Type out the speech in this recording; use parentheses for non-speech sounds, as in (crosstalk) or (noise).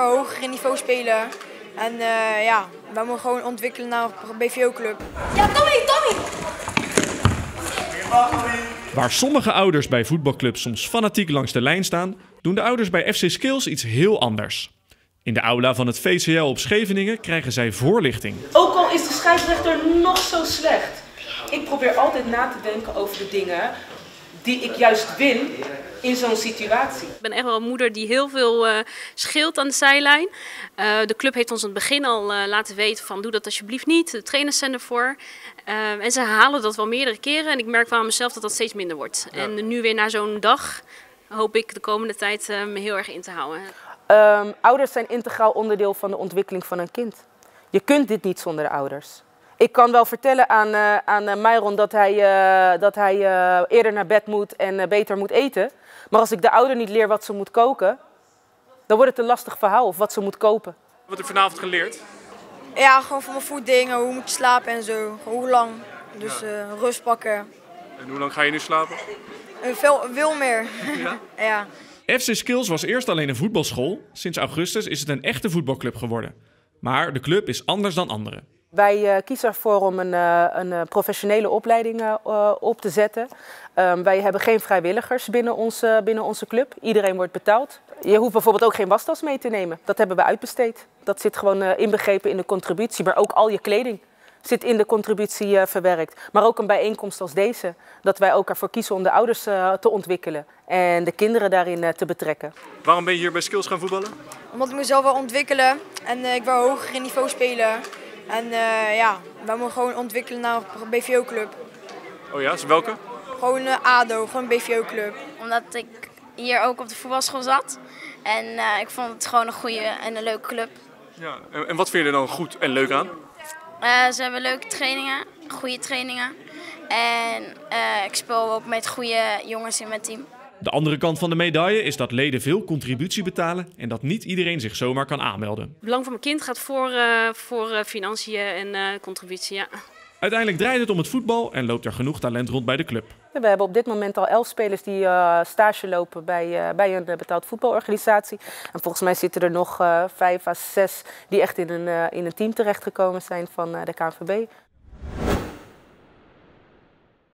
Hoger niveau spelen. En uh, ja, we moeten gewoon ontwikkelen naar een BVO-club. Ja, Tommy, Tommy! Waar sommige ouders bij voetbalclubs soms fanatiek langs de lijn staan, doen de ouders bij FC Skills iets heel anders. In de aula van het VCL op Scheveningen krijgen zij voorlichting. Ook al is de scheidsrechter nog zo slecht. Ik probeer altijd na te denken over de dingen die ik juist win in zo'n situatie. Ik ben echt wel een moeder die heel veel uh, scheelt aan de zijlijn. Uh, de club heeft ons aan het begin al uh, laten weten van doe dat alsjeblieft niet. De trainers zijn ervoor. en ze halen dat wel meerdere keren en ik merk wel aan mezelf dat dat steeds minder wordt. Ja. En nu weer na zo'n dag hoop ik de komende tijd me heel erg in te houden. Um, ouders zijn integraal onderdeel van de ontwikkeling van een kind. Je kunt dit niet zonder de ouders. Ik kan wel vertellen aan, uh, aan uh, Myron dat hij, uh, dat hij eerder naar bed moet en beter moet eten. Maar als ik de ouder niet leer wat ze moet koken, dan wordt het een lastig verhaal of wat ze moet kopen. Wat heb je vanavond geleerd? Ja, gewoon van mijn voetdingen, hoe moet je slapen en zo. Hoe lang. Dus ja. rust pakken. En hoe lang ga je nu slapen? veel, veel meer. (laughs) Ja? (laughs) ja. FC Skills was eerst alleen een voetbalschool. Sinds augustus is het een echte voetbalclub geworden. Maar de club is anders dan andere. Wij uh, kiezen ervoor om een, uh, een professionele opleiding op te zetten. Um, wij hebben geen vrijwilligers binnen onze, binnen onze club. Iedereen wordt betaald. Je hoeft bijvoorbeeld ook geen wastas mee te nemen. Dat hebben we uitbesteed. Dat zit gewoon inbegrepen in de contributie, maar ook al je kleding zit in de contributie verwerkt. Maar ook een bijeenkomst als deze, dat wij ook ervoor kiezen om de ouders te ontwikkelen en de kinderen daarin te betrekken. Waarom ben je hier bij Skills gaan voetballen? Omdat ik mezelf wil ontwikkelen en ik wil hoger in niveau spelen. En ja, we moeten gewoon ontwikkelen naar een BVO-club. Oh ja, dus welke? Gewoon ADO, gewoon een BVO-club. Omdat ik hier ook op de voetbalschool zat en ik vond het gewoon een goede en een leuke club. Ja, en, en wat vind je er dan goed en leuk aan? Uh, ze hebben leuke trainingen, goede trainingen. En uh, ik speel ook met goede jongens in mijn team. De andere kant van de medaille is dat leden veel contributie betalen en dat niet iedereen zich zomaar kan aanmelden. Het belang van mijn kind gaat voor, uh, voor financiën en contributie, ja. Uiteindelijk draait het om het voetbal en loopt er genoeg talent rond bij de club. We hebben op dit moment al elf spelers die uh, stage lopen bij, uh, bij een betaald voetbalorganisatie. En volgens mij zitten er nog uh, vijf à zes die echt in een, in een team terechtgekomen zijn van de KNVB.